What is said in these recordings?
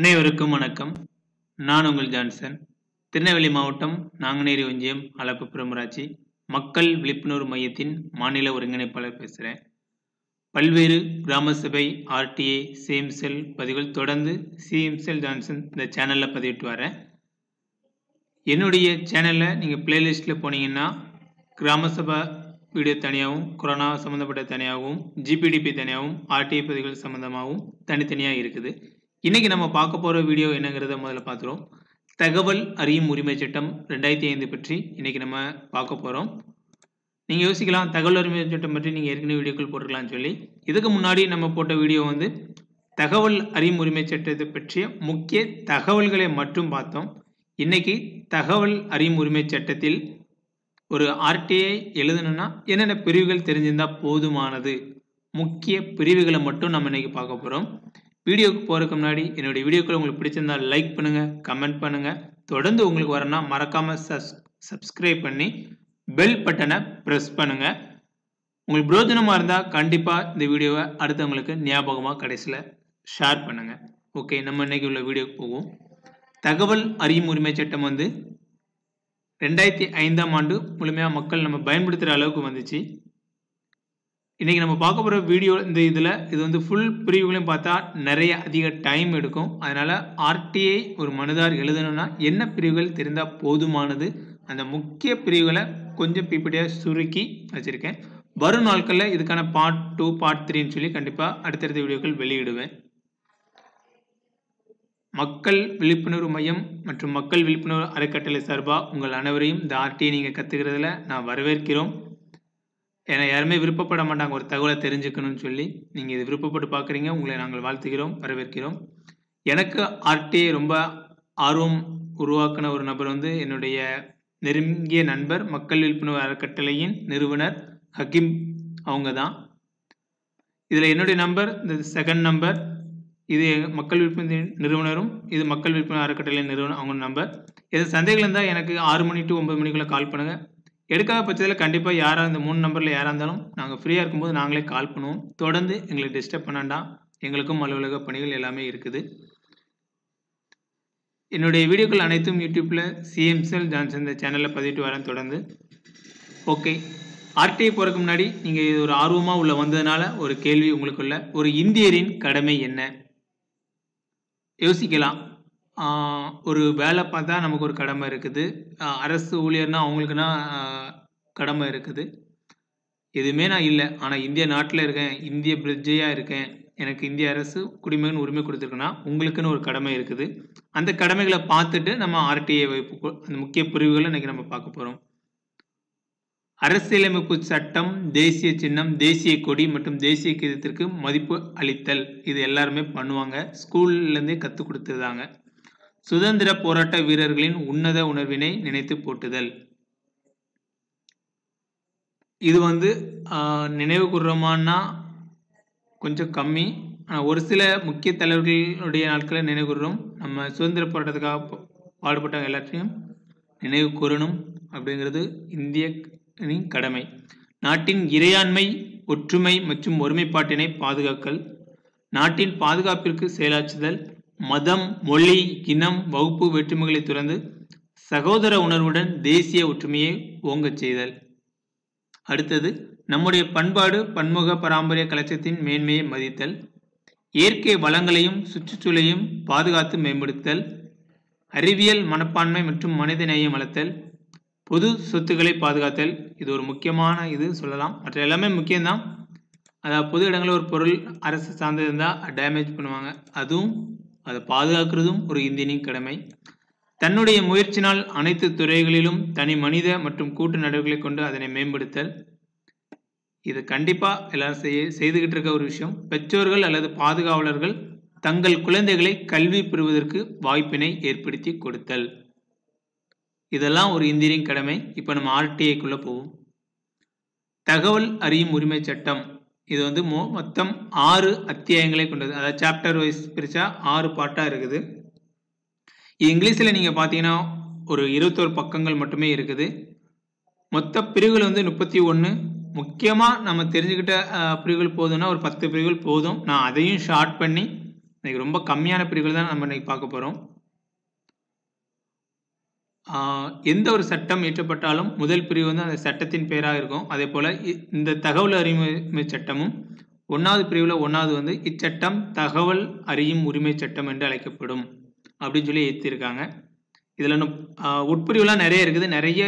அனைவருக்கும் வணக்கம். நான் உங்கள் ஜான்சன். திருநெல்வேலி மாவட்டம் நாங்குநேரி ஒஞ்சியம் அலப்பு ஊராட்சி மக்கள் விழிப்புணர்வு மையத்தின் மாநில ஒருங்கிணைப்பாளர் பேசுகிறேன் பல்வேறு கிராம சபை ஆர்டிஏ சிஎம்செல் பதிவுகள் தொடர்ந்து சிஎம்செல் ஜான்சன் இந்த சேனலில் பதிவிட்டு வரேன். என்னுடைய சேனலில் நீங்கள் பிளேலிஸ்ட்டில் போனீங்கன்னா கிராம சபை வீடியோ தனியாகவும் கொரோனா சம்மந்தப்பட்ட தனியாகவும் ஜிபிடிபி தனியாகவும் ஆர்டிஐ பதிவுகள் சம்மந்தமாகவும் தனித்தனியாக இருக்குது. இன்றைக்கி நம்ம பார்க்க போகிற வீடியோ என்னங்கிறத முதல்ல பார்த்துருவோம். தகவல் அறியும் உரிமை சட்டம் ரெண்டாயிரத்தி ஐந்து பற்றி இன்றைக்கி நம்ம பார்க்க போகிறோம் நீங்கள் யோசிக்கலாம் தகவல் உரிமை சட்டம் பற்றி நீங்கள் ஏற்கனவே வீடியோக்கள் போட்டுக்கலாம்னு சொல்லி. இதுக்கு முன்னாடி நம்ம போட்ட வீடியோ வந்து தகவல் அறியும் உரிமை சட்டத்தை பற்றிய முக்கிய தகவல்களை மட்டும் பார்த்தோம். இன்னைக்கு தகவல் அறியும் உரிமை சட்டத்தில் ஒரு ஆர்டிஐ எழுதணும்னா என்னென்ன பிரிவுகள் தெரிஞ்சிருந்தா போதுமானது? முக்கிய பிரிவுகளை மட்டும் நம்ம இன்னைக்கு பார்க்க போகிறோம் வீடியோக்கு போகிறதுக்கு முன்னாடி என்னுடைய வீடியோக்கள் உங்களுக்கு பிடிச்சிருந்தா லைக் பண்ணுங்கள் கமெண்ட் பண்ணுங்கள் தொடர்ந்து உங்களுக்கு வரனா மறக்காமல் சஸ் சப்ஸ்கிரைப் பண்ணி பெல் பட்டனை ப்ரெஸ் பண்ணுங்கள் உங்களுக்கு பிரோஜனமாக இருந்தால் கண்டிப்பாக இந்த வீடியோவை அடுத்தவங்களுக்கு ஞாபகமாக கடைசியில் ஷேர் பண்ணுங்கள் ஓகே நம்ம இன்றைக்கி உள்ள வீடியோக்கு போவோம். தகவல் அறியும் உரிமை சட்டம் வந்து ரெண்டாயிரத்தி ஐந்தாம் ஆண்டு முழுமையாக மக்கள் நம்ம பயன்படுத்துகிற அளவுக்கு வந்துச்சு. இன்றைக்கி நம்ம பார்க்க போகிற வீடியோ இந்த இதில் இது வந்து ஃபுல் பிரிவுகளையும் பார்த்தா நிறைய அதிக டைம் எடுக்கும். அதனால் ஆர்டிஐ ஒரு மனுதார் எழுதணும்னா என்ன பிரிவுகள் தெரிந்தால் போதுமானது? அந்த முக்கிய பிரிவுகளை கொஞ்சம் பிபிடியாக சுருக்கி வச்சுருக்கேன். வரும் நாட்களில் இதுக்கான பார்ட் டூ பார்ட் த்ரீன்னு சொல்லி கண்டிப்பாக அடுத்தடுத்த வீடியோக்கள் வெளியிடுவேன். மக்கள் விழிப்புணர்வு மையம் மற்றும் மக்கள் விழிப்புணர்வு அறக்கட்டளை சார்பாக உங்கள் அனைவரையும் இந்த ஆர்டியை நீங்கள் கற்றுக்கிறதுல நான் வரவேற்கிறோம். ஏன்னா யாருமே விருப்பப்பட மாட்டாங்க. ஒரு தகவலை தெரிஞ்சுக்கணும்னு சொல்லி நீங்கள் இது விருப்பப்பட்டு பார்க்குறீங்க. உங்களை நாங்கள் வாழ்த்துகிறோம் வரவேற்கிறோம். எனக்கு ஆர்டிஐ ரொம்ப ஆர்வம் உருவாக்கின ஒரு நபர் வந்து என்னுடைய நெருங்கிய நண்பர் மக்கள் விழிப்புணர்வு அறக்கட்டளையின் நிறுவனர் ஹக்கீம் அவங்க தான் இதில் என்னுடைய நம்பர் இந்த செகண்ட் நம்பர் இது மக்கள் விழிப்புணர்வு நிறுவனரும் இது மக்கள் விழிப்புணர்வு அறக்கட்டளை நிறுவனம் அவங்க நம்பர். எது சந்தேகம் இருந்தால் எனக்கு ஆறு மணி டு ஒன்பது மணிக்குள்ளே கால் பண்ணுங்கள் எடுக்காத பட்சத்தில் கண்டிப்பாக யாராக இந்த மூணு நம்பரில் யாராக இருந்தாலும் நாங்கள் ஃப்ரீயாக இருக்கும்போது நாங்களே கால் பண்ணுவோம். தொடர்ந்து எங்களுக்கு டிஸ்டர்ப் பண்ணாண்டாம் எங்களுக்கும் அலுவலக பணிகள் எல்லாமே இருக்குது. என்னுடைய வீடியோக்கள் அனைத்தும் யூடியூப்பில் சிஎம்செல் ஜான்சன் இந்த சேனலில் பதிவிட்டு வரேன் தொடர்ந்து. ஓகே ஆர்டிஐ போகிறதுக்கு முன்னாடி நீங்கள் இது ஒரு ஆர்வமாக உள்ள வந்ததுனால ஒரு கேள்வி உங்களுக்குள்ள. ஒரு இந்தியரின் கடமை என்ன? யோசிக்கலாம். ஒரு வேலை பார்த்தா நமக்கு ஒரு கடமை இருக்குது. அரசு ஊழியர்னா அவங்களுக்குன்னா கடமை இருக்குது. எதுவுமே நான் இல்லை. ஆனால் இந்திய நாட்டில் இருக்கேன். இந்திய பிரஜையாக இருக்கேன். எனக்கு இந்திய அரசு குடிமகன் உரிமை கொடுத்துருக்குன்னா உங்களுக்குன்னு ஒரு கடமை இருக்குது. அந்த கடமைகளை பார்த்துட்டு நம்ம ஆர்டிஐ வைப்பு அந்த முக்கிய பிரிவுகளை இன்றைக்கி நம்ம பார்க்க போகிறோம் அரசியலமைப்பு சட்டம் தேசிய சின்னம் தேசிய கொடி மற்றும் தேசிய கீதத்திற்கு மதிப்பு அளித்தல். இது எல்லாருமே பண்ணுவாங்க. ஸ்கூல்லேருந்தே கற்றுக் கொடுத்துருந்தாங்க. சுதந்திர போராட்ட வீரர்களின் உன்னத உணர்வினை நினைத்து போட்டுதல். இது வந்து நினைவு கூறுறோமான்னா கொஞ்சம் கம்மி. ஆனால் ஒரு சில முக்கிய தலைவர்களுடைய நாட்களை நினைவு கூறுறோம் நம்ம சுதந்திர போராட்டத்துக்காக பாடுபட்டவங்க எல்லாத்தையும் நினைவு கூறணும் அப்படிங்கிறது இந்திய கடமை. நாட்டின் இறையாண்மை ஒற்றுமை மற்றும் ஒருமைப்பாட்டினை பாதுகாக்கல். நாட்டின் பாதுகாப்பிற்கு செயலாற்றுதல். மதம் மொழி இனம் வகுப்பு வேற்றுமைகளை துறந்து சகோதர உணர்வுடன் தேசிய ஒற்றுமையை ஓங்கச் செய்தல். அடுத்தது நம்முடைய பண்பாடு பன்முக பாரம்பரிய கலச்சத்தின் மேன்மையை மதித்தல். இயற்கை வளங்களையும் சுற்றுச்சூழலையும் பாதுகாத்து மேம்படுத்தல். அறிவியல் மனப்பான்மை மற்றும் மனித நேயம் வளர்த்தல். பொது சொத்துக்களை பாதுகாத்தல். இது ஒரு முக்கியமான இது சொல்லலாம். மற்ற எல்லாமே முக்கியம்தான். அதாவது பொது இடங்களில் ஒரு பொருள் அரசு சார்ந்து இருந்தால் டேமேஜ் பண்ணுவாங்க. அதுவும் அதை பாதுகாக்கிறதும் ஒரு இந்தியனின் கடமை. தன்னுடைய முயற்சினால் அனைத்து துறைகளிலும் தனி மனித மற்றும் கூட்டு நடவடிக்கை கொண்டு அதனை மேம்படுத்தல். இது கண்டிப்பாக எல்லாரும் செய்ய செய்துகிட்டு இருக்க ஒரு விஷயம். பெற்றோர்கள் அல்லது பாதுகாவலர்கள் தங்கள் குழந்தைகளை கல்வி பெறுவதற்கு வாய்ப்பினை ஏற்படுத்தி கொடுத்தல். இதெல்லாம் ஒரு இந்தியரின் கடமை. இப்போ நம்ம ஆர்டிஐக்குள்ளே போவோம். தகவல் அறியும் உரிமை சட்டம். இது வந்து மொ மொத்தம் ஆறு அத்தியாயங்களை கொண்டது. அதாவது சாப்டர் வைஸ் பிரித்தா ஆறு பாட்டாக இருக்குது. இங்கிலீஷில் நீங்கள் பார்த்தீங்கன்னா ஒரு இருபத்தோரு பக்கங்கள் மட்டுமே இருக்குது. மொத்த பிரிவுகள் வந்து முப்பத்தி ஒன்று முக்கியமாக நம்ம தெரிஞ்சுக்கிட்ட பிரிவுகள் போதும்னா ஒரு பத்து பிரிவுகள் போதும். நான் அதையும் ஷார்ட் பண்ணி இன்னைக்கு ரொம்ப கம்மியான பிரிவுகள் தான் நம்ம இன்னைக்கு பார்க்க போகிறோம் எந்த ஒரு சட்டம் இயற்றப்பட்டாலும் முதல் பிரிவு வந்து அந்த சட்டத்தின் பெயராக இருக்கும். அதே போல் இந்த தகவல் அறிமுறை சட்டமும் ஒன்றாவது பிரிவில் ஒன்றாவது வந்து இச்சட்டம் தகவல் அறியும் உரிமை சட்டம் என்று அழைக்கப்படும். அப்படின்னு சொல்லி ஏற்றிருக்காங்க இதில் உட்பிரிவுலாம் நிறைய இருக்குது. நிறைய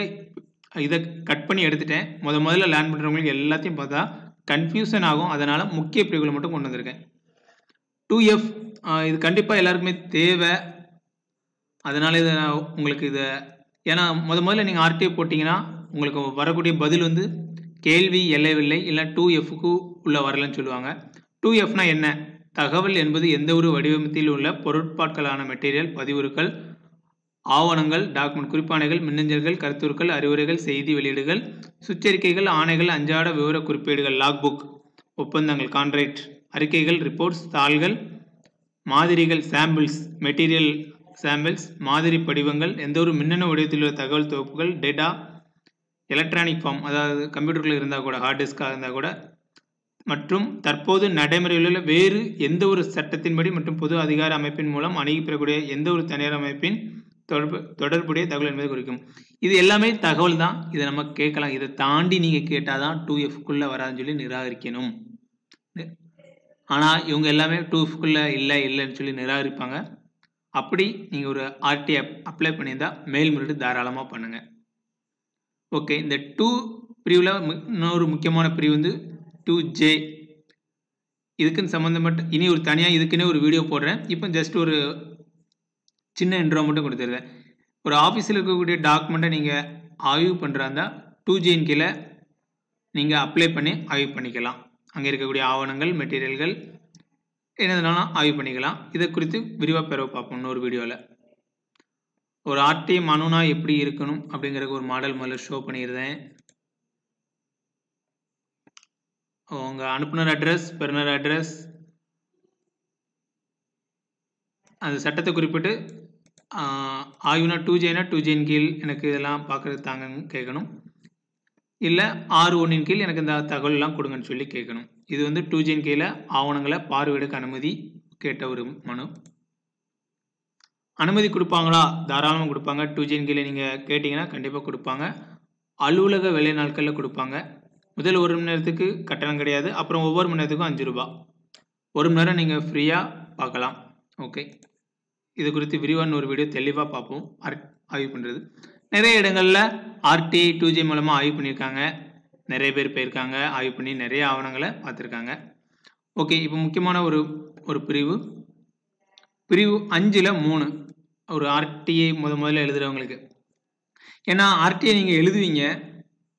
இதை கட் பண்ணி எடுத்துட்டேன். முத முதல்ல லேர்ன் பண்ணுறவங்களுக்கு எல்லாத்தையும் பார்த்தா கன்ஃபியூஷன் ஆகும். அதனால் முக்கிய பிரிவுகளை மட்டும் கொண்டு வந்திருக்கேன். டூ எஃப் இது கண்டிப்பாக எல்லாருக்குமே தேவை. அதனால் இதை உங்களுக்கு இதை ஏன்னா முத முதல்ல நீங்கள் ஆர்டிஐ போட்டிங்கன்னா உங்களுக்கு வரக்கூடிய பதில் வந்து கேள்வி எல்லைவில்லை இல்லை டூ எஃப்க்கு உள்ள வரலன்னு சொல்லுவாங்க. டூ எஃப்னா என்ன? தகவல் என்பது எந்த ஒரு வடிவமைப்பில் உள்ள பொருட்பாட்களான மெட்டீரியல் பதிவுறுக்கள் ஆவணங்கள் டாக்குமெண்ட் குறிப்பானைகள் மின்னஞ்சல்கள் கருத்துருக்கள் அறிவுரைகள் செய்தி வெளியீடுகள் சுச்சரிக்கைகள் ஆணைகள் அஞ்சாட விவர குறிப்பீடுகள் லாக் புக் ஒப்பந்தங்கள் கான்ட்ராக்ட் அறிக்கைகள் ரிப்போர்ட்ஸ் தாள்கள் மாதிரிகள் சாம்பிள்ஸ் மெட்டீரியல் சாம்பிள்ஸ் மாதிரி படிவங்கள் எந்த ஒரு மின்னணு வடிவத்தில் உள்ள தகவல் தொகுப்புகள் டேட்டா எலக்ட்ரானிக் ஃபார்ம் அதாவது கம்ப்யூட்டர்கள் இருந்தால் கூட ஹார்ட் டிஸ்காக இருந்தால் கூட மற்றும் தற்போது நடைமுறையில் உள்ள வேறு எந்த ஒரு சட்டத்தின்படி மற்றும் பொது அதிகார அமைப்பின் மூலம் அணுகி பெறக்கூடிய எந்த ஒரு தனியார் அமைப்பின் தொடர்பு தொடர்புடைய தகவல் என்பதை குறிக்கும். இது எல்லாமே தகவல் தான். இதை நம்ம கேட்கலாம். இதை தாண்டி நீங்கள் கேட்டால் தான் டூ எஃப்குள்ளே வராதுன்னு சொல்லி நிராகரிக்கணும். ஆனால் இவங்க எல்லாமே டூ எஃப்குள்ளே இல்லை இல்லைன்னு சொல்லி நிராகரிப்பாங்க. அப்படி நீங்கள் ஒரு ஆர்டி அப்ளை பண்ணியிருந்தா மேல்முறையீடு தாராளமாக பண்ணுங்கள் ஓகே இந்த டூ பிரிவில் இன்னொரு முக்கியமான பிரிவு வந்து டூ ஜே இதுக்குன்னு சம்மந்தப்பட்ட இனி ஒரு தனியாக இதுக்குன்னே ஒரு வீடியோ போடுறேன். இப்போ ஜஸ்ட் ஒரு சின்ன இன்ட்ரோ மட்டும் கொடுத்துருவேன் ஒரு ஆஃபீஸில் இருக்கக்கூடிய டாக்குமெண்ட்டை நீங்கள் ஆய்வு பண்ணுறாந்தா டூ ஜியின் கீழே நீங்கள் அப்ளை பண்ணி ஆய்வு பண்ணிக்கலாம். அங்கே இருக்கக்கூடிய ஆவணங்கள் மெட்டீரியல்கள் என்னதுனாலும் ஆய்வு பண்ணிக்கலாம். இதை குறித்து விரிவாக பெற பார்ப்போம் இன்னொரு வீடியோவில் ஒரு ஆர்டி மனுனா எப்படி இருக்கணும் அப்படிங்கிறதுக்கு ஒரு மாடல் முதல்ல ஷோ பண்ணியிருந்தேன் உங்கள் அனுப்புனர் அட்ரஸ் பெறுநர் அட்ரஸ் அந்த சட்டத்தை குறிப்பிட்டு ஆயுனா டூ ஜேனா டூ ஜேன் கீழ் எனக்கு இதெல்லாம் பார்க்குறது தாங்கன்னு கேட்கணும். இல்லை ஆறு ஒன்றின் கீழ் எனக்கு இந்த தகவலெல்லாம் கொடுங்கன்னு சொல்லி கேட்கணும். இது வந்து டூ ஜென் கேல ஆவணங்களை பார்வையிடக்கு அனுமதி கேட்ட ஒரு மனு. அனுமதி கொடுப்பாங்களா? தாராளமாக கொடுப்பாங்க. டூ ஜென் கேல நீங்கள் கேட்டிங்கன்னா கண்டிப்பாக கொடுப்பாங்க. அலுவலக வேலை நாட்களில் கொடுப்பாங்க. முதல் ஒரு மணி நேரத்துக்கு கட்டணம் கிடையாது. அப்புறம் ஒவ்வொரு மணி நேரத்துக்கும் அஞ்சு ரூபா. ஒரு மணி நேரம் நீங்கள் ஃப்ரீயாக பார்க்கலாம். ஓகே இது குறித்து விரிவான ஒரு வீடியோ தெளிவாக பார்ப்போம். ஆய்வு பண்ணுறது நிறைய இடங்களில் ஆர்டி டூ ஜி மூலமாக ஆய்வு பண்ணியிருக்காங்க. நிறைய பேர் போயிருக்காங்க. ஆய்வு பண்ணி நிறைய ஆவணங்களை பார்த்துருக்காங்க. ஓகே இப்போ முக்கியமான ஒரு ஒரு பிரிவு. பிரிவு அஞ்சில் மூணு. ஒரு ஆர்டிஐ முத முதல்ல எழுதுகிறவங்களுக்கு ஏன்னா ஆர்டிஐ நீங்கள் எழுதுவீங்க.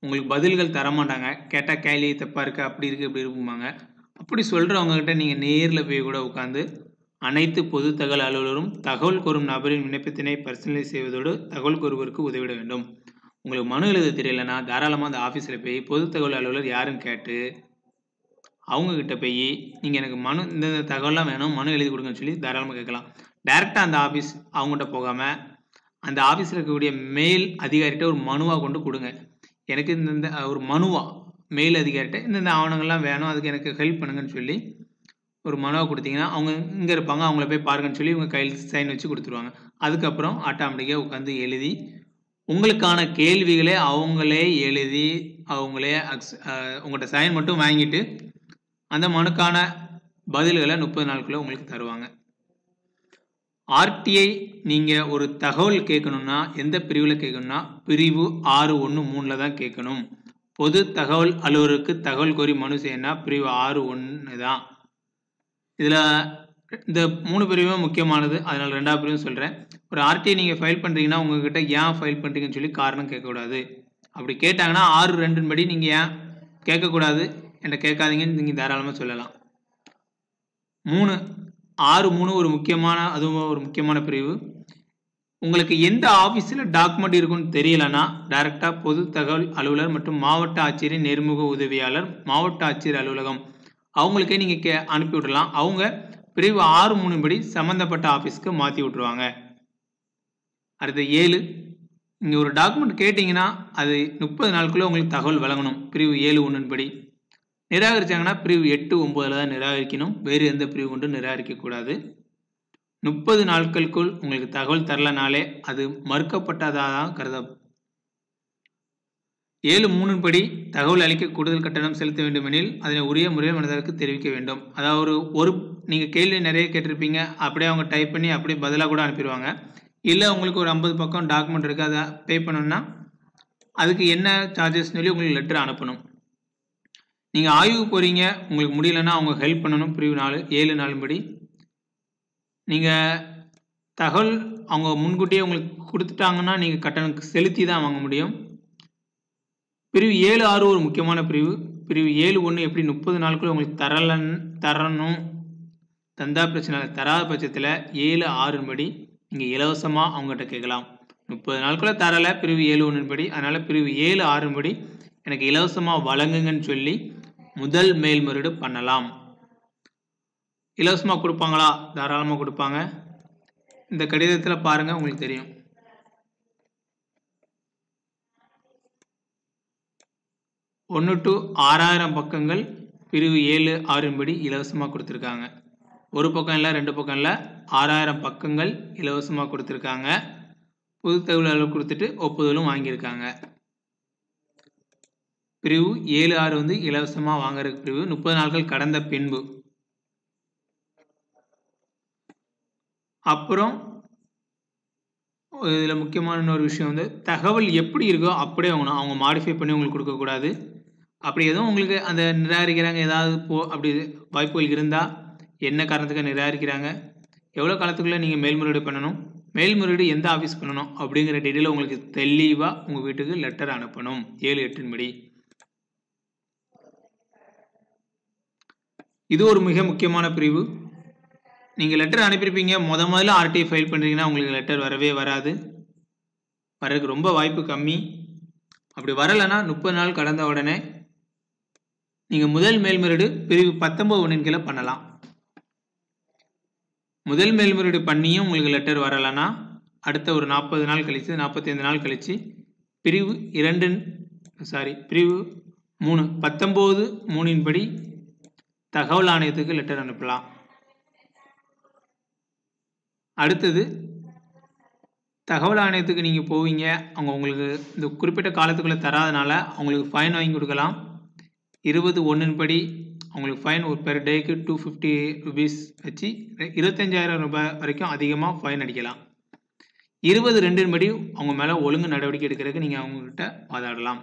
உங்களுக்கு பதில்கள் தர மாட்டாங்க கேட்டால் கேள்வி தப்பாக இருக்குது அப்படி இருக்குது இப்படி இருக்குமாங்க அப்படி சொல்கிறவங்ககிட்ட நீங்கள் நேரில் போய் கூட உட்காந்து அனைத்து பொது தகவல் அலுவலரும் தகவல் கோரும் நபரின் விண்ணப்பத்தினை பரிசீலனை செய்வதோடு தகவல் கோருவருக்கு உதவிட வேண்டும். உங்களுக்கு மனு எழுத தெரியலனா தாராளமாக அந்த ஆஃபீஸில் போய் பொது தகவல் அலுவலர் யாருன்னு கேட்டு அவங்கக்கிட்ட போய் நீங்கள் எனக்கு மனு இந்த தகவலாம் வேணும் மனு எழுதி கொடுங்கன்னு சொல்லி தாராளமாக கேட்கலாம். டேரெக்டாக அந்த ஆஃபீஸ் அவங்ககிட்ட போகாமல் அந்த ஆஃபீஸில் இருக்கக்கூடிய மேல் அதிகாரிகிட்ட ஒரு மனுவாக கொண்டு கொடுங்க. எனக்கு இந்த ஒரு மனுவாக மேல் அதிகாரிகிட்ட இந்தந்த ஆவணங்கள்லாம் வேணும் அதுக்கு எனக்கு ஹெல்ப் பண்ணுங்கன்னு சொல்லி ஒரு மனுவை கொடுத்தீங்கன்னா அவங்க இங்கே இருப்பாங்க அவங்கள போய் பாருங்கன்னு சொல்லி இவங்க கையில் சைன் வச்சு கொடுத்துருவாங்க. அதுக்கப்புறம் ஆட்டோமேட்டிக்காக உட்காந்து எழுதி உங்களுக்கான கேள்விகளை அவங்களே எழுதி அவங்களே அக்ஸ் உங்கள்கிட்ட சைன் மட்டும் வாங்கிட்டு அந்த மனுக்கான பதில்களை முப்பது நாளுக்குள்ளே உங்களுக்கு தருவாங்க. ஆர்டிஐ நீங்கள் ஒரு தகவல் கேட்கணும்னா எந்த பிரிவில் கேட்கணும்னா பிரிவு ஆறு ஒன்று மூணில் தான் கேட்கணும். பொது தகவல் அலுவலருக்கு தகவல் கோரி மனு செய்யணும்னா பிரிவு ஆறு ஒன்று தான். இதில் இந்த மூணு பிரிவும் முக்கியமானது. அதனால் ரெண்டாவது பிரிவும் சொல்கிறேன் ஒரு ஆர்டிஐ நீங்கள் ஃபைல் பண்ணுறீங்கன்னா உங்ககிட்ட ஏன் ஃபைல் பண்ணுறீங்கன்னு சொல்லி காரணம் கேட்கக்கூடாது. அப்படி கேட்டாங்கன்னா ஆறு ரெண்டின் படி நீங்கள் ஏன் கேட்கக்கூடாது என்கிட்ட கேட்காதீங்கன்னு நீங்கள் தாராளமாக சொல்லலாம். மூணு ஆறு மூணு ஒரு முக்கியமான அதுவும் ஒரு முக்கியமான பிரிவு. உங்களுக்கு எந்த ஆஃபீஸில் டாக்குமெண்ட் இருக்குன்னு தெரியலனா டைரெக்டாக பொது தகவல் அலுவலர் மற்றும் மாவட்ட ஆட்சியரின் நேர்முக உதவியாளர் மாவட்ட ஆட்சியர் அலுவலகம். அவங்களுக்கே நீங்கள் கே அனுப்பி விடலாம். அவங்க பிரிவு ஆறு மூணு படி சம்மந்தப்பட்ட ஆஃபீஸ்க்கு மாற்றி விட்ருவாங்க அடுத்து ஏழு. நீங்கள் ஒரு டாக்குமெண்ட் கேட்டிங்கன்னா அது முப்பது நாளுக்குள்ளே உங்களுக்கு தகவல் வழங்கணும். பிரிவு ஏழு ஒன்றின்படி படி. நிராகரிச்சாங்கன்னா பிரிவு எட்டு ஒம்பதில் தான் நிராகரிக்கணும். வேறு எந்த பிரிவு கொண்டும் நிராகரிக்கக்கூடாது முப்பது நாட்களுக்குள் உங்களுக்கு தகவல் தரலனாலே அது மறுக்கப்பட்டதாக தான் கருத ஏழு மூணுபடி தகவல் அளிக்க கூடுதல் கட்டணம் செலுத்த வேண்டுமெனில் அதனை உரிய முறையில் மனிதருக்கு தெரிவிக்க வேண்டும். அதாவது ஒரு ஒரு நீங்கள் கேள்வி நிறைய கேட்டிருப்பீங்க. அப்படியே அவங்க டைப் பண்ணி அப்படியே பதிலாக கூட அனுப்பிடுவாங்க. இல்லை உங்களுக்கு ஒரு ஐம்பது பக்கம் டாக்குமெண்ட் இருக்குது அதை பே பண்ணணும்னா அதுக்கு என்ன சார்ஜஸ் சொல்லி உங்களுக்கு லெட்டர் அனுப்பணும். நீங்கள் ஆய்வுக்கு போகிறீங்க உங்களுக்கு முடியலன்னா அவங்க ஹெல்ப் பண்ணணும் பிரிவு நாலு ஏழு நாலு நீங்கள் தகவல் அவங்க முன்கூட்டியே உங்களுக்கு கொடுத்துட்டாங்கன்னா நீங்கள் கட்டணம் செலுத்தி தான் வாங்க முடியும். பிரிவு ஏழு ஆறு ஒரு முக்கியமான பிரிவு. பிரிவு ஏழு ஒன்று எப்படி முப்பது நாளுக்குள்ள உங்களுக்கு தரலன் தரணும் தந்தா பிரச்சனை இல்லை. தராத பட்சத்தில் ஏழு ஆறின் நீங்கள் இலவசமாக அவங்ககிட்ட கேட்கலாம். முப்பது நாளுக்குள்ள தரலை பிரிவு ஏழு ஒன்றின்படி. அதனால் பிரிவு ஏழு ஆறின் படி எனக்கு இலவசமாக வழங்குங்கன்னு சொல்லி முதல் மேல்முறையீடு பண்ணலாம். இலவசமாக கொடுப்பாங்களா? தாராளமாக கொடுப்பாங்க. இந்த கடிதத்தில் பாருங்கள் உங்களுக்கு தெரியும். ஒன்று டு ஆறாயிரம் பக்கங்கள் பிரிவு ஏழு ஆறின்படி இலவசமாக கொடுத்துருக்காங்க. ஒரு பக்கம் இல்லை ரெண்டு பக்கம் இல்லை ஆறாயிரம் பக்கங்கள் இலவசமாக கொடுத்துருக்காங்க. புது தகவல் கொடுத்துட்டு ஒப்புதலும் வாங்கியிருக்காங்க. பிரிவு ஏழு ஆறு வந்து இலவசமாக வாங்குறதுக்கு பிரிவு. முப்பது நாட்கள் கடந்த பின்பு. அப்புறம் இதில் முக்கியமான ஒரு விஷயம் வந்து தகவல் எப்படி இருக்கோ அப்படியே வாங்கணும். அவங்க மாடிஃபை பண்ணி உங்களுக்கு கொடுக்கக்கூடாது. அப்படி எதுவும் உங்களுக்கு அந்த நிராகரிக்கிறாங்க ஏதாவது போ அப்படி வாய்ப்புகள் இருந்தால் என்ன காரணத்துக்கு நிராகரிக்கிறாங்க? எவ்வளோ காலத்துக்குள்ளே நீங்கள் மேல்முறையீடு பண்ணணும்? மேல்முறையீடு எந்த ஆஃபீஸ் பண்ணணும்? அப்படிங்கிற டீட்டெயில் உங்களுக்கு தெளிவாக உங்கள் வீட்டுக்கு லெட்டர் அனுப்பணும். ஏழு எட்டின்படி இது ஒரு மிக முக்கியமான பிரிவு. நீங்கள் லெட்டர் அனுப்பியிருப்பீங்க. முத முதல்ல ஆர்டிஐ ஃபைல் பண்ணுறீங்கன்னா உங்களுக்கு லெட்டர் வரவே வராது. வர்றதுக்கு ரொம்ப வாய்ப்பு கம்மி. அப்படி வரலைன்னா முப்பது நாள் கடந்த உடனே நீங்கள் முதல் மேல்முறையீடு பிரிவு பத்தொம்பது ஒன்றின் கீழே பண்ணலாம். முதல் மேல்முறையீடு பண்ணியும் உங்களுக்கு லெட்டர் வரலைன்னா அடுத்த ஒரு நாற்பது நாள் கழித்து நாற்பத்தைந்து நாள் கழித்து பிரிவு இரண்டு சாரி பிரிவு மூணு பத்தொம்போது மூணின் படி தகவல் ஆணையத்துக்கு லெட்டர் அனுப்பலாம். அடுத்தது தகவல் ஆணையத்துக்கு நீங்கள் போவீங்க அவங்க உங்களுக்கு இந்த குறிப்பிட்ட காலத்துக்குள்ளே தராதனால அவங்களுக்கு ஃபைன் வாங்கி கொடுக்கலாம். இருபது ஒன்றின் படி அவங்களுக்கு ஃபைன் ஒரு பெர் டேக்கு டூ ஃபிஃப்டி ருபீஸ் வச்சு இருபத்தஞ்சாயிரம் ரூபாய் வரைக்கும் அதிகமாக ஃபைன் அடிக்கலாம். இருபது ரெண்டின் படி அவங்க மேலே ஒழுங்கு நடவடிக்கை எடுக்கிறதுக்கு நீங்கள் அவங்கக்கிட்ட வாதாடலாம்.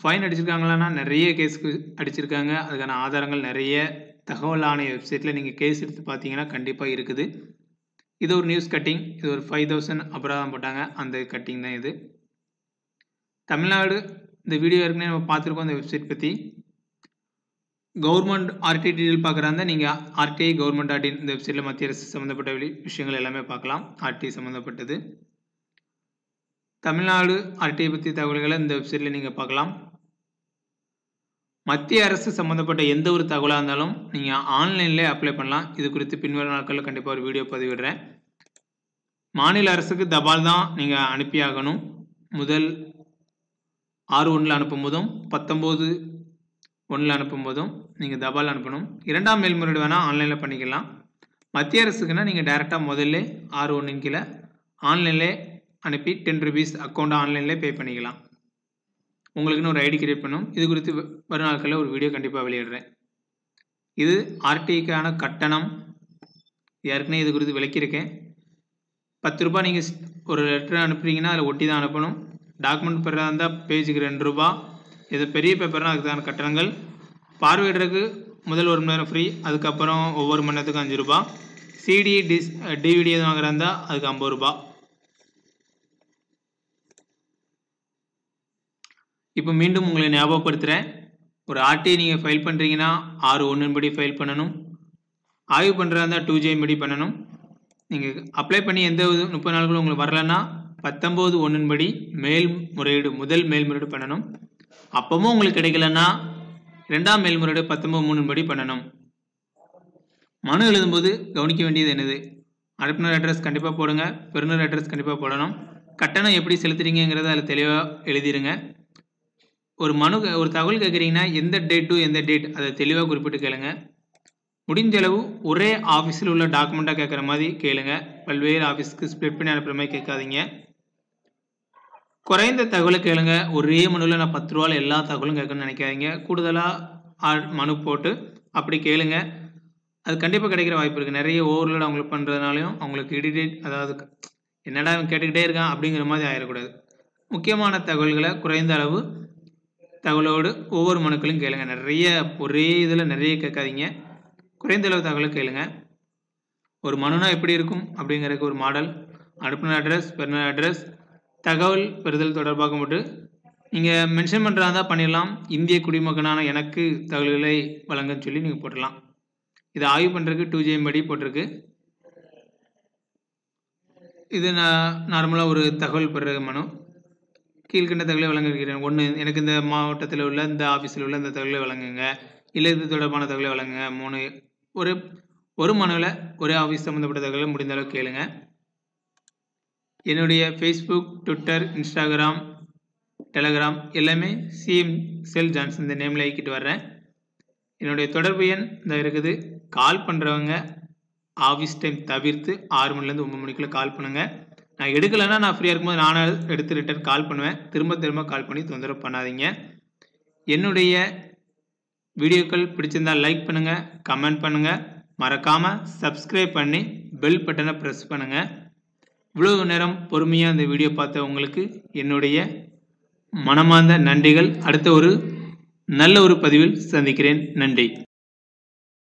ஃபைன் அடிச்சிருக்காங்களான்னா நிறைய கேஸ்க்கு அடிச்சிருக்காங்க. அதுக்கான ஆதாரங்கள் நிறைய. தகவல் ஆணைய வெப்சைட்டில் நீங்கள் கேஸ் எடுத்து பார்த்தீங்கன்னா கண்டிப்பாக இருக்குது. இது ஒரு நியூஸ் கட்டிங் இது ஒரு ஃபைவ் தௌசண்ட் அபராதம் போட்டாங்க. அந்த கட்டிங் தான் இது. தமிழ்நாடு இந்த வீடியோ ஏற்கனவே நம்ம பார்த்துருக்கோம் இந்த வெப்சைட் பற்றி கவர்மெண்ட் ஆர்டிஐ டீட்டெயில் பார்க்குறாங்க நீங்கள் ஆர்டிஐ கவர்மெண்ட் ஆர்டின் இந்த வெப்சைட்டில் மத்திய அரசு சம்மந்தப்பட்ட விஷயங்கள் எல்லாமே பார்க்கலாம். ஆர்டிஐ சம்மந்தப்பட்டது தமிழ்நாடு ஆர்டிஐ பற்றி தகவல்களை இந்த வெப்சைட்டில் நீங்கள் பார்க்கலாம். மத்திய அரசு சம்மந்தப்பட்ட எந்த ஒரு தகவலாக இருந்தாலும் நீங்கள் ஆன்லைன்லேயே அப்ளை பண்ணலாம். இது குறித்து பின்வரும் நாட்களில் கண்டிப்பாக ஒரு வீடியோ பதிவிடுறேன். மாநில அரசுக்கு தபால் தான் நீங்கள் அனுப்பியாகணும். முதல் ஆறு ஒன்றில் அனுப்பும் போதும் பத்தொம்போது ஒன்றில் அனுப்பும் போதும் நீங்கள் தபால் அனுப்பணும். இரண்டாம் மேல்முறையீடு வேணால் ஆன்லைனில் பண்ணிக்கலாம். மத்திய அரசுக்குன்னா நீங்கள் டேரெக்டாக முதல்ல ஆறு ஒன்றின் கீழே ஆன்லைனில் அனுப்பி டென் ருபீஸ் அக்கௌண்ட்டை ஆன்லைன்லேயே பே பண்ணிக்கலாம். உங்களுக்குன்னு ஒரு ஐடி கிரியேட் பண்ணும். இது குறித்து வரும் நாட்களில் ஒரு வீடியோ கண்டிப்பாக வெளியிடுறேன். இது ஆர்டிஐக்கான கட்டணம் ஏற்கனவே இது குறித்து விளக்கியிருக்கேன். பத்து ரூபாய் நீங்கள் ஒரு லெட்டர் அனுப்புறீங்கன்னா அதில் ஒட்டி தான் அனுப்பணும். டாக்குமெண்ட் பேப்பராக இருந்தால் பேஜுக்கு ரெண்டு ரூபா. இது பெரிய பேப்பர்னால் அதுக்கான கட்டணங்கள். பார்வையிடுறதுக்கு முதல் ஒரு மணி நேரம் ஃப்ரீ அதுக்கப்புறம் ஒவ்வொரு மணி நேரத்துக்கும் அஞ்சு ரூபா. சிடி டிஸ் டிவிடி எதுவும் வாங்குறா இருந்தால் அதுக்கு ஐம்பது ரூபா. இப்போ மீண்டும் உங்களை ஞாபகப்படுத்துகிறேன் ஒரு ஆர்டிஐ நீங்கள் ஃபைல் பண்ணுறீங்கன்னா ஆறு ஒன்றின்படி ஃபைல் பண்ணணும். ஆய்வு பண்ணுறதா இருந்தால் டூ ஜேபடி பண்ணணும். நீங்கள் அப்ளை பண்ணி எந்த முப்பது நாளுக்குள்ள உங்களுக்கு வரலன்னா பத்தொம்போது ஒன்றின்படி மேல்முறையீடு முதல் மேல்முறையீடு பண்ணணும். அப்பவும் உங்களுக்கு கிடைக்கலன்னா ரெண்டாம் மேல்முறையீடு பத்தொம்போது மூணின் படி பண்ணணும். மனு எழுதும்போது கவனிக்க வேண்டியது என்னது? அனுப்புனர் அட்ரஸ் கண்டிப்பாக போடுங்க பெறுநர் அட்ரஸ் கண்டிப்பாக போடணும். கட்டணம் எப்படி செலுத்துறீங்கிறத அதில் தெளிவாக எழுதிடுங்க ஒரு மனு ஒரு தகவல் கேட்குறீங்கன்னா எந்த டேட் டு எந்த டேட் அதை தெளிவாக குறிப்பிட்டு கேளுங்க. முடிஞ்ச அளவு ஒரே ஆஃபீஸில் உள்ள டாக்குமெண்ட்டாக கேட்குற மாதிரி கேளுங்க. பல்வேறு ஆஃபீஸ்க்கு ஸ்ப்ளிட் பண்ணி அனுப்புகிற மாதிரி கேட்காதீங்க. குறைந்த தகவலை கேளுங்க. ஒரே மனுவில் நான் பத்து ரூபாயில் எல்லா தகவலும் கேட்கணும்னு நினைக்காதீங்க. கூடுதலாக மனு போட்டு அப்படி கேளுங்க. அது கண்டிப்பாக கிடைக்கிற வாய்ப்பு இருக்குது நிறைய ஓவர்லோட் அவங்களுக்கு பண்ணுறதுனாலையும் அவங்களுக்கு இடிடேட் அதாவது என்னடா அவன் கேட்டுக்கிட்டே இருக்கான் அப்படிங்கிற மாதிரி ஆயிடக்கூடாது. முக்கியமான தகவல்களை குறைந்த அளவு தகவலோடு ஒவ்வொரு மனுக்களும் கேளுங்க. நிறைய ஒரே இதில் நிறைய கேட்காதீங்க. குறைந்த அளவு தகவலை கேளுங்க. ஒரு மனுனா எப்படி இருக்கும் அப்படிங்கிறதுக்கு ஒரு மாடல் அனுப்புனர் அட்ரஸ் பெறுநர் அட்ரஸ் தகவல் பெறுதல் தொடர்பாக மட்டும் நீங்கள் மென்ஷன் பண்ணுறதா இருந்தால் பண்ணிடலாம். இந்திய குடிமகனான எனக்கு தகவல்களை வழங்கன்னு சொல்லி நீங்கள் போட்டுடலாம். இதை ஆய்வு பண்ணுறதுக்கு டூ ஜிஎம் படி போட்டிருக்கு. இது நான் நார்மலாக ஒரு தகவல் பெற மனு. கீழ்கண்ட தகவலை வழங்கிருக்கிறேன் ஒன்று எனக்கு இந்த மாவட்டத்தில் உள்ள இந்த ஆஃபீஸில் உள்ள இந்த தகவலை வழங்குங்க. இல்லை இது தொடர்பான தகவலை வழங்குங்க. மூணு ஒரு ஒரு மனுவில் ஒரே ஆஃபீஸ் சம்மந்தப்பட்ட தகவலை முடிந்த அளவுக்கு கேளுங்கள் என்னுடைய ஃபேஸ்புக் ட்விட்டர் இன்ஸ்டாகிராம் டெலகிராம் எல்லாமே சிஎம் செல் ஜான்சன் இந்த நேமில் இயக்கிட்டு வர்றேன். என்னுடைய தொடர்பு எண் இந்த இருக்குது. கால் பண்ணுறவங்க ஆஃபீஸ் டைம் தவிர்த்து ஆறு மணிலேருந்து ஒம்பது மணிக்குள்ளே கால் பண்ணுங்கள் நான் எடுக்கலைன்னா நான் ஃப்ரீயாக இருக்கும்போது நானும் எடுத்து ரிட்டர்ன் கால் பண்ணுவேன். திரும்ப திரும்ப கால் பண்ணி தொந்தரவு பண்ணாதீங்க. என்னுடைய வீடியோக்கள் பிடிச்சிருந்தால் லைக் பண்ணுங்கள் கமெண்ட் பண்ணுங்கள் மறக்காமல் சப்ஸ்கிரைப் பண்ணி பெல் பட்டனை ப்ரெஸ் பண்ணுங்கள் இவ்வளவு நேரம் பொறுமையாக இந்த வீடியோ பார்த்த உங்களுக்கு என்னுடைய மனமார்ந்த நன்றிகள். அடுத்த ஒரு நல்ல ஒரு பதிவில் சந்திக்கிறேன். நன்றி.